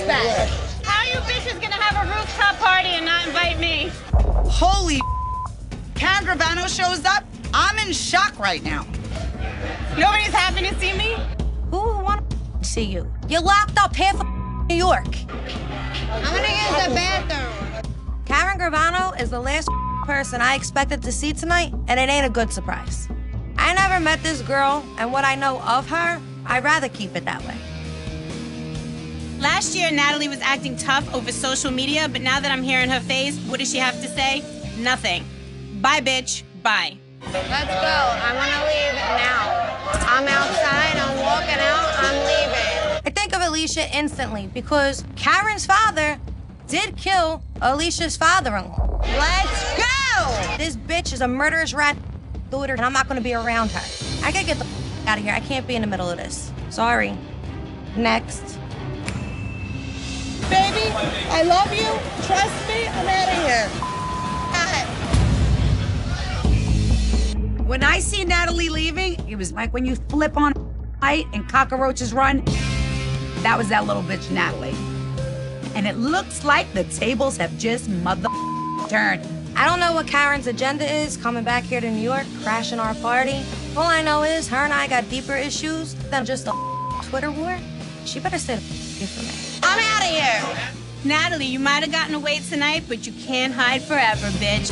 douchebag. How are you bitches gonna have a rooftop party and not invite me? Holy Karen Gravano shows up. I'm in shock right now. Nobody's happy to see me? Who want to see you? You're locked up half of New York. I'm gonna use the bathroom. Karen Gravano is the last person I expected to see tonight, and it ain't a good surprise. I never met this girl, and what I know of her, I'd rather keep it that way. Last year, Natalie was acting tough over social media, but now that I'm here in her face, what does she have to say? Nothing. Bye, bitch. Bye. Let's go. I wanna leave now. I'm outside. I'm walking out. I'm leaving. I think of Alicia instantly because Karen's father did kill Alicia's father-in-law. Let's go. This bitch is a murderous rat daughter, and I'm not gonna be around her. I gotta get the out of here. I can't be in the middle of this. Sorry. Next. Baby, I love you. Trust me, I'm out of here. When I see Natalie leaving, it was like when you flip on a light and cockroaches run. That was that little bitch, Natalie. And it looks like the tables have just mother turned. I don't know what Karen's agenda is coming back here to New York, crashing our party. All I know is her and I got deeper issues than just a Twitter war. She better the away from me. I'm out of here. Natalie, you might have gotten away tonight, but you can't hide forever, bitch.